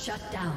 Shut down.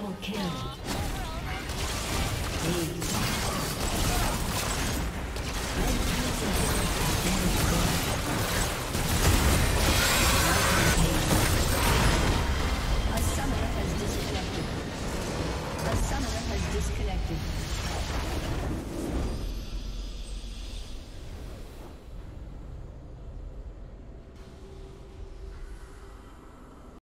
Double kill.